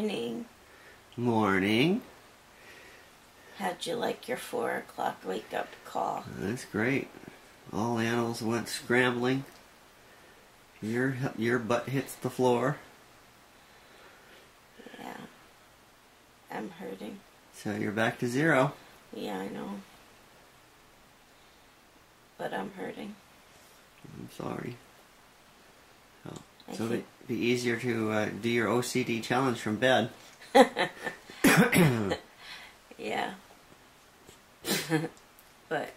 Morning. Morning. How'd you like your four o'clock wake up call? That's great. All animals went scrambling. Your your butt hits the floor. Yeah. I'm hurting. So you're back to zero. Yeah, I know. But I'm hurting. I'm sorry. So, I so think- be easier to uh, do your OCD challenge from bed. Yeah. but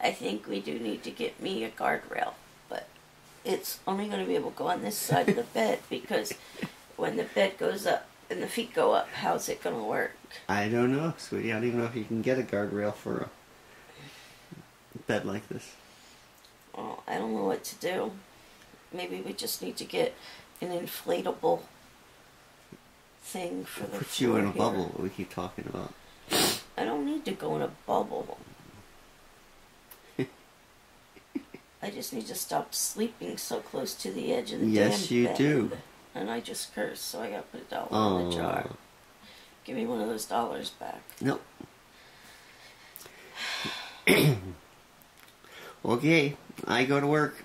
I think we do need to get me a guardrail. But it's only going to be able to go on this side of the bed because when the bed goes up and the feet go up, how's it going to work? I don't know, sweetie. I don't even know if you can get a guardrail for a bed like this. Well, I don't know what to do. Maybe we just need to get an inflatable thing for the Put you in a bubble. We keep talking about. I don't need to go in a bubble. I just need to stop sleeping so close to the edge of the Yes, damn you bed. do. And I just cursed, so I got to put a dollar in Oh. the jar. Give me one of those dollars back. Nope. okay, I go to work.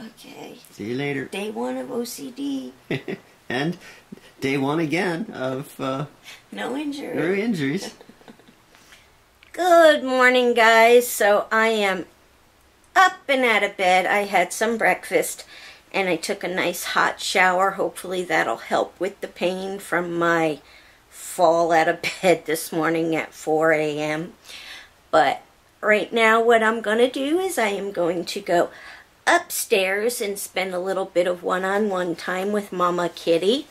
Okay. See you later. Day one of OCD. and day one again of uh, No injury. No injuries. Good morning, guys. So I am up and out of bed. I had some breakfast and I took a nice hot shower. Hopefully, that'll help with the pain from my fall out of bed this morning at 4 a.m. But right now, what I'm going to do is I am going to go upstairs and spend a little bit of one on one time with Mama Kitty.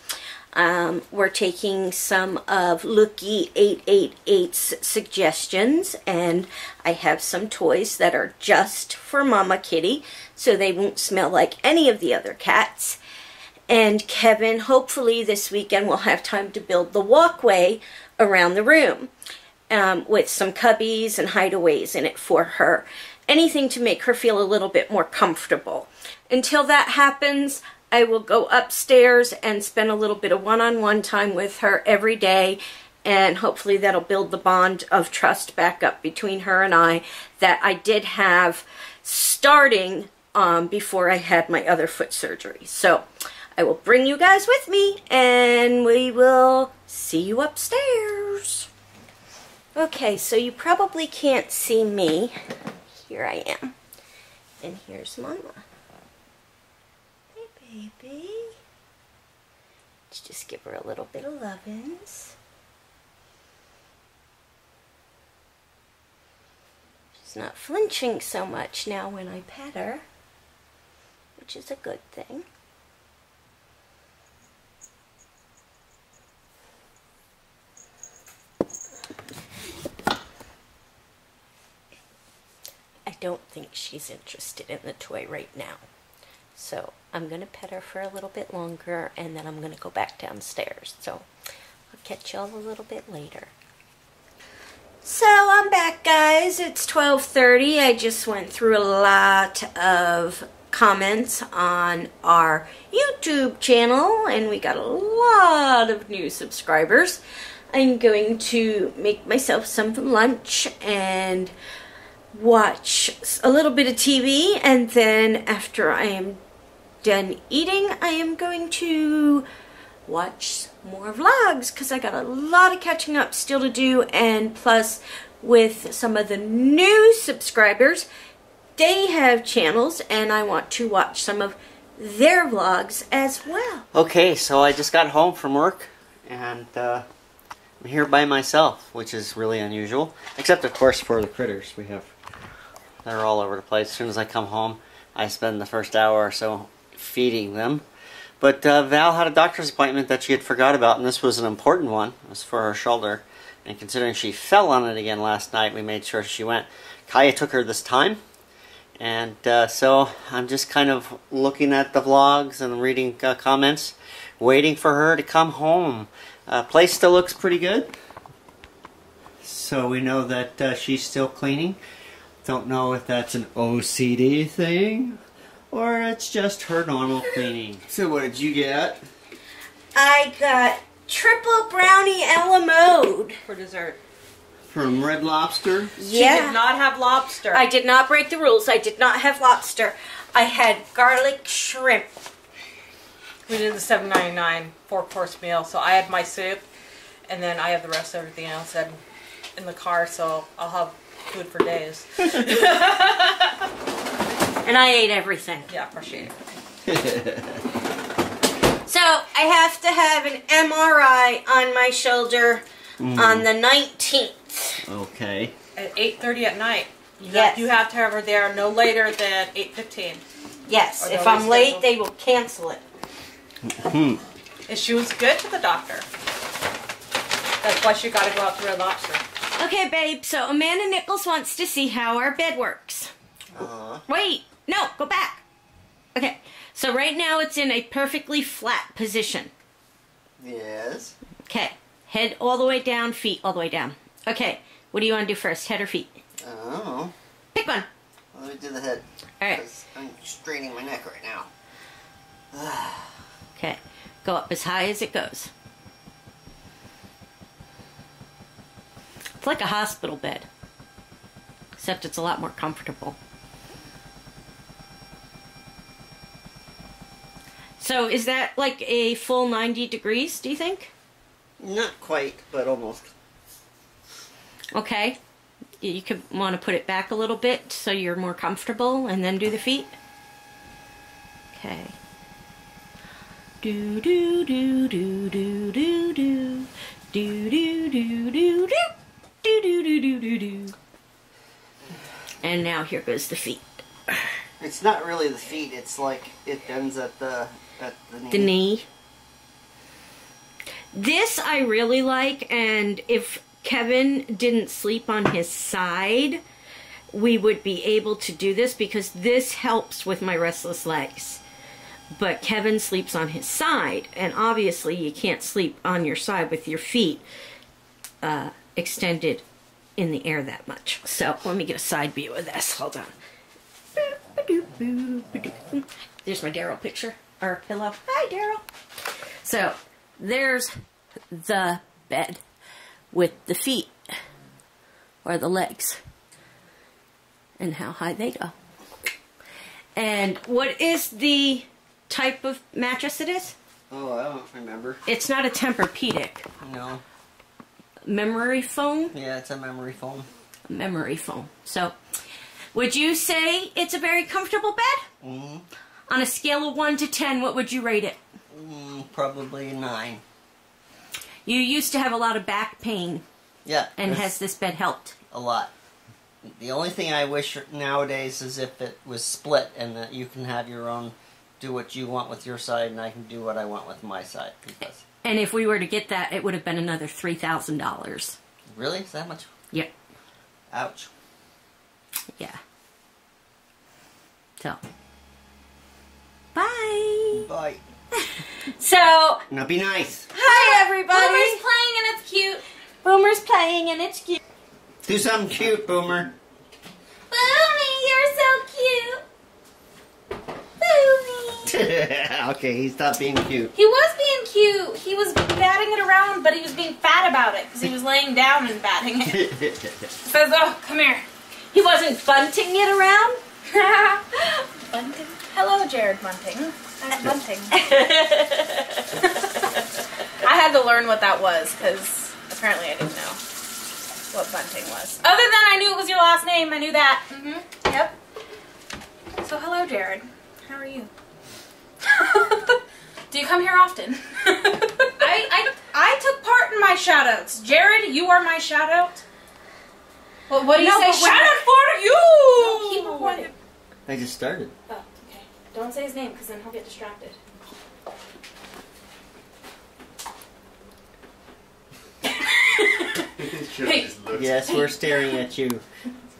Um, we're taking some of Lookie 888's suggestions, and I have some toys that are just for Mama Kitty, so they won't smell like any of the other cats. And Kevin, hopefully this weekend, we'll have time to build the walkway around the room um, with some cubbies and hideaways in it for her. Anything to make her feel a little bit more comfortable. Until that happens, I will go upstairs and spend a little bit of one on one time with her every day. And hopefully that'll build the bond of trust back up between her and I that I did have starting um, before I had my other foot surgery. So I will bring you guys with me and we will see you upstairs. Okay, so you probably can't see me. Here I am. And here's Mama. Hey, baby. Let's just give her a little bit of lovin's. She's not flinching so much now when I pet her, which is a good thing. I don't think she's interested in the toy right now. So I'm going to pet her for a little bit longer and then I'm going to go back downstairs. So I'll catch y'all a little bit later. So I'm back guys. It's 12:30. I just went through a lot of comments on our YouTube channel and we got a lot of new subscribers. I'm going to make myself some lunch and watch a little bit of TV and then after I am done eating I am going to watch more vlogs because I got a lot of catching up still to do and plus with some of the new subscribers they have channels and I want to watch some of their vlogs as well. Okay, so I just got home from work and uh, I'm here by myself, which is really unusual. Except, of course, for the critters. We have they're all over the place. As soon as I come home, I spend the first hour or so feeding them. But uh, Val had a doctor's appointment that she had forgot about, and this was an important one. It was for her shoulder. And considering she fell on it again last night, we made sure she went. Kaya took her this time. And uh, so I'm just kind of looking at the vlogs and reading uh, comments, waiting for her to come home. Uh, place still looks pretty good. So we know that uh, she's still cleaning. Don't know if that's an OCD thing or it's just her normal cleaning. So what did you get? I got triple brownie a la mode. for dessert. From Red Lobster. Yeah. She did not have lobster. I did not break the rules. I did not have lobster. I had garlic shrimp. we did the seven ninety nine four course meal, so I had my soup, and then I have the rest of everything else in, in the car, so I'll have food for days. And I ate everything. yeah, appreciate it. So I have to have an MRI on my shoulder on the 19th. okay. At eight thirty at night. You Yes. have, you have to have her there no later than eight fifteen. Yes, if I'm late, they will cancel it. Hmm. And she was good to the doctor. That's why she got to go out to Red Lobster. Okay, babe, so Amanda Nichols wants to see how our bed works. Uh, Wait, no, go back. Okay, so right now it's in a perfectly flat position. yes. Okay, head all the way down, feet all the way down. Okay, what do you want to do first, head or feet? Oh. Pick one. Let me do the head. All right, I'm straining my neck right now. okay, go up as high as it goes. Like a hospital bed, except it's a lot more comfortable. So is that like a full 90 degrees, do you think? Not quite, but almost. Okay. You could want to put it back a little bit so you're more comfortable and then do the feet. Okay. Do do do do do do do do do do do do do do do do do do. And now here goes the feet. It's not really the feet. It's like it ends at the at the knee. The knee. This I really like, and if Kevin didn't sleep on his side, we would be able to do this because this helps with my restless legs. But Kevin sleeps on his side, and obviously you can't sleep on your side with your feet uh, extended in the air that much. So let me get a side view of this. Hold on. There's my Daryl picture or pillow. Hi, Daryl. So there's the bed with the feet or the legs and how high they go. And what is the type of mattress it is? Oh, I don't remember. It's not a Tempur-Pedic. No. Memory foam? Yeah, it's a memory foam. Memory foam. So, would you say it's a very comfortable bed? Mm, On a scale of 1 to 10, what would you rate it? mm, probably nine. You used to have a lot of back pain, Yeah. and has this bed helped? a lot. The only thing I wish nowadays is if it was split and that you can have your own, do what you want with your side, and I can do what I want with my side. Because And if we were to get that, it would have been another $3,000. really, is that much? Yep. Ouch. Yeah. So. Bye. Bye. So, Now be nice. hi everybody. Boomer's playing and it's cute. Boomer's playing and it's cute. Do something cute, Boomer. Boomy, you're so cute. Boomy. okay, he stopped being cute. He was being cute. He was batting it around, but he was being fat about it because he was laying down and batting it. Says, "Oh, come here." He wasn't bunting it around? Bunting. Hello, Jared Bunting. I'm Bunting. I had to learn what that was because apparently I didn't know what bunting was. Other than I knew it was your last name, I knew that. Mm-hmm. Yep. So hello, Jared. How are you? Do you come here often? I, I I took part in my shoutouts. Jared, you are my shoutout. Well, what do you No, say? but when- Shout out for you. No, recording. Oh, I just started. Oh, okay. Don't say his name because then he'll get distracted. Hey. Just looks. Yes, we're staring at you.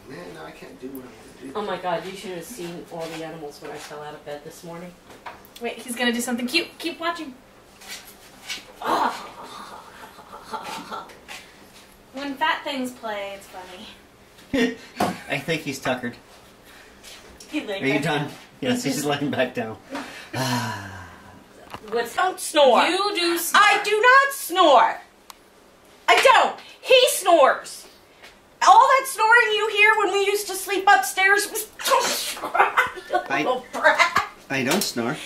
Man, no, I can't do what I want to do. Oh my god, you should have seen all the animals when I fell out of bed this morning. Wait, he's gonna do something cute. Keep watching. When fat things play, it's funny. I think he's tuckered. He Are you back done? Yes, he's laying back down. Ah. What's don't snore. You do. Snore. I do not snore. I don't. He snores. All that snoring you hear when we used to sleep upstairs was. I- Little brat. I don't snore.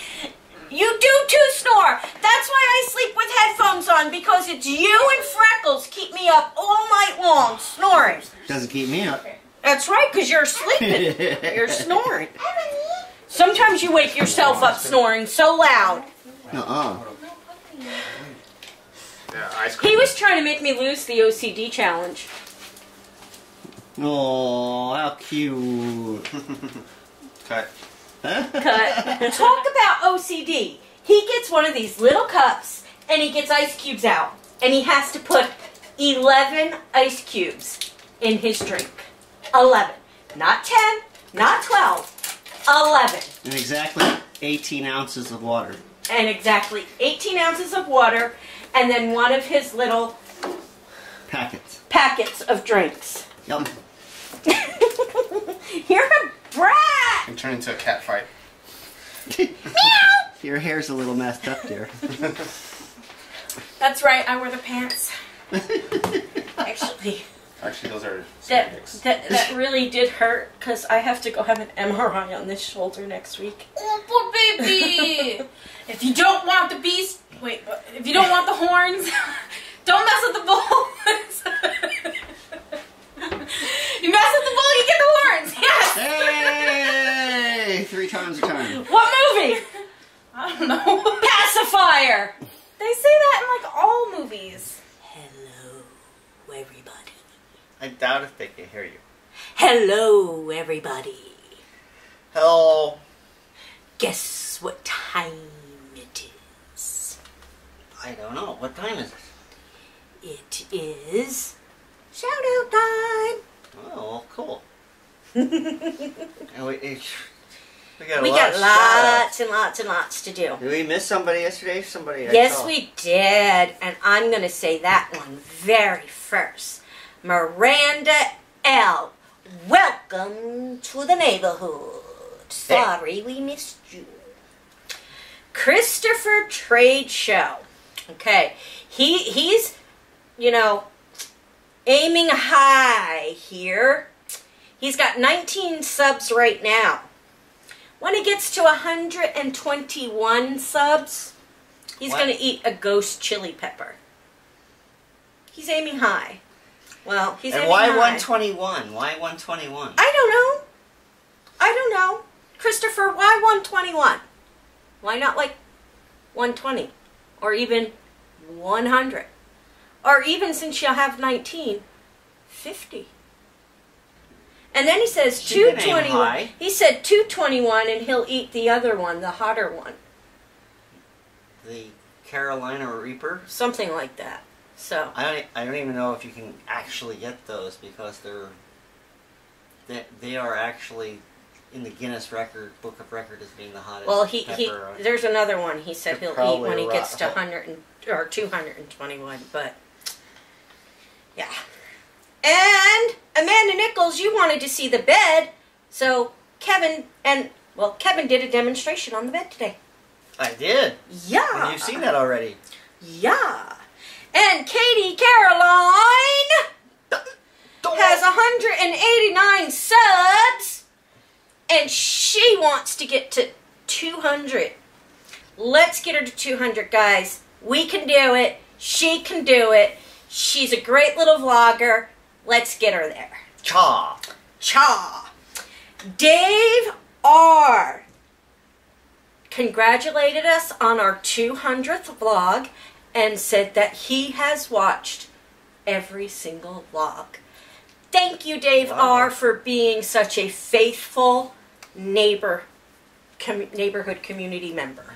You do too snore. That's why I sleep with headphones on because it's you and Freckles keep me up all night long snoring. Doesn't keep me up. That's right, because you're sleeping. you're snoring. Sometimes you wake yourself up snoring so loud. Uh-uh. Yeah, ice cream. He was trying to make me lose the OCD challenge. Oh, how cute. Cut. Cut. Talk about OCD. He gets one of these little cups and he gets ice cubes out. And he has to put 11 ice cubes in his drink. 11. Not 10, not 12. 11. And exactly 18 ounces of water. And exactly 18 ounces of water and then one of his little Packets. packets of drinks. Yum. You're a brat! And turn into a cat fight. Meow! Your hair's a little messed up dear. That's right. I wear the pants. Actually, Actually, those are that, that, that really did hurt because I have to go have an MRI on this shoulder next week. Oh, poor baby. if you don't want the beast, wait. If you don't want the horns, don't mess with the bull. you mess with the bull, you get the horns. Yes. hey! Three times a time. What movie? I don't know. Pacifier! They say that in like all movies. Hello, everybody. I doubt if they can hear you. Hello, everybody. Hello. Guess what time it is? I don't know. What time is it? It is shout out time. Oh, cool. And we, it- we got We lot got lots and lots and lots to do. Did we miss somebody yesterday? Somebody I Yes, saw. we did. And I'm going to say that one very first. Miranda L. Welcome to the neighborhood. Sorry we missed you. Christopher Trade Show. Okay. He he's you know aiming high here. He's got 19 subs right now. When he gets to 121 subs, he's going to eat a ghost chili pepper. He's aiming high. Well, he's And aiming why high. 121? Why 121? I don't know. I don't know. Christopher, why 121? Why not like 120? Or even 100? Or even since you have 19, 50. And then he says She 221. He said 221 and he'll eat the other one, the hotter one. The Carolina Reaper? Something like that. So, I don't, I don't even know if you can actually get those because they're they, they are actually in the Guinness Record Book of Record as being the hottest. well, he, he uh, there's another one he said he'll eat when he gets to 100 and, or 221, but yeah. And Amanda Nichols, you wanted to see the bed, so Kevin and well, Kevin did a demonstration on the bed today. I did. Yeah. And you've seen that already. Yeah. And Katie Caroline has 189 subs, and she wants to get to 200. Let's get her to 200, guys. We can do it. She can do it. She's a great little vlogger. Let's get her there. Cha. Cha. Dave R. congratulated us on our 200th vlog and said that he has watched every single vlog. Thank you, Dave Wow. R., for being such a faithful neighbor, com- neighborhood community member.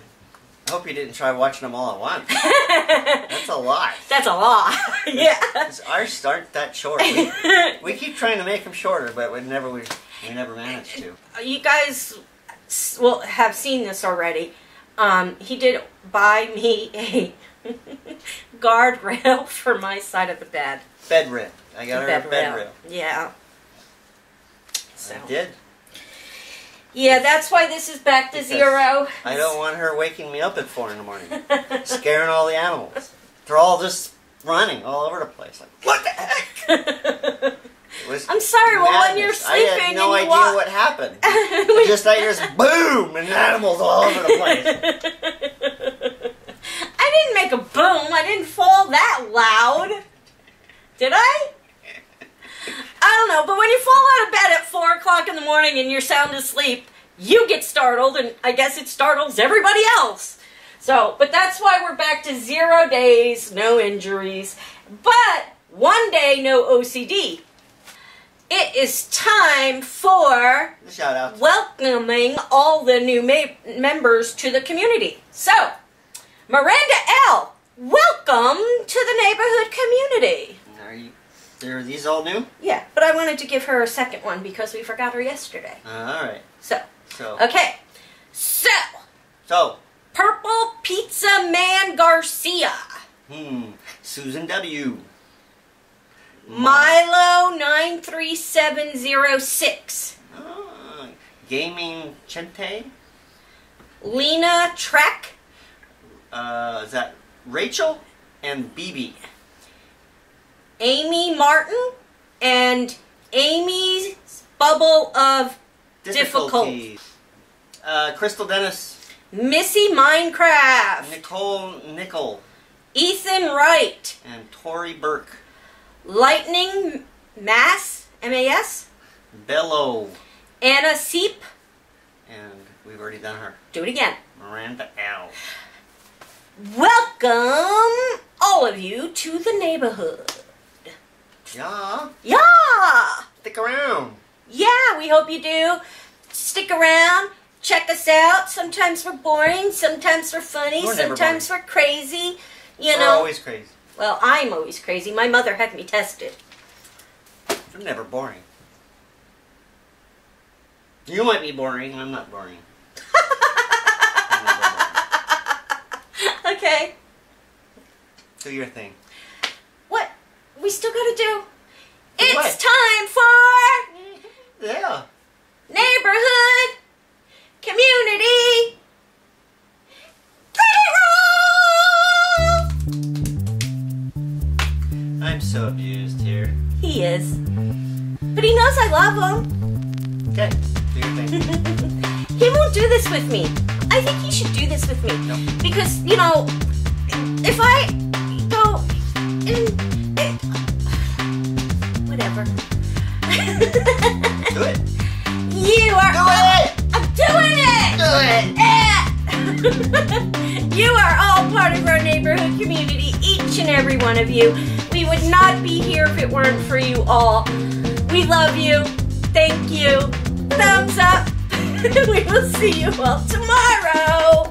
I hope you didn't try watching them all at once. That's a lot. That's a lot. yeah. 'Cause Ours aren't that short. We, we keep trying to make them shorter, but we never we, we never manage to. you guys will have seen this already. Um, he did buy me a guardrail for my side of the bed. Bed rib. I got a bed rail. Yeah. So I did. Yeah, that's why this is back to Because zero. I don't want her waking me up at four in the morning, scaring all the animals. They're all just running all over the place. Like, what the heck? I'm sorry, well, when you're madness. I had no and you idea walk- what happened. Just I hear this boom and animals all over the place. I didn't make a boom. I didn't fall that loud. Did I? I don't know, but when you fall out of bed at 4 o'clock in the morning and you're sound asleep, you get startled, and I guess it startles everybody else. So, but that's why we're back to zero days, no injuries, but one day, no OCD. It is time for Shout out. welcoming all the new members to the community. So, Miranda L., welcome to the neighborhood community. Are these all new? Yeah, but I wanted to give her a second one because we forgot her yesterday. Uh, all right. So, So, okay. So, so, Purple Pizza Man Garcia, hmm, Susan W. Milo 93706, Ah, Gaming Chente. Lena Trek, Uh, is that Rachel and BB? Amy Martin, and Amy's Bubble of Difficult. Uh, Crystal Dennis, Missy Minecraft, Nicole Nickel, Ethan Wright, and Tori Burke. Lightning Mass, M-A-S, Bello, Anna Seep, and we've already done her. do it again. Miranda L. Welcome, all of you, to the neighborhood. Yeah, Yeah! stick around. Yeah, we hope you do. Stick around, check us out. Sometimes we're boring, sometimes we're funny, We're sometimes we're crazy. You We're know, always crazy. well, I'm always crazy. My mother had me tested. I'm never boring. You might be boring. I'm not boring. I'm boring. okay. Do your thing. We still gotta do. It's What? time for Yeah. neighborhood community credit roll. I'm so abused here. He is, but he knows I love him. Okay. Do your thing. He won't do this with me. I think he should do this with me No. because you know, if I go and whatever. Do it. You are. Do it. I'm doing it. Do it. Eh. you are all part of our neighborhood community, each and every one of you. We would not be here if it weren't for you all. We love you. Thank you. Thumbs up. we will see you all tomorrow.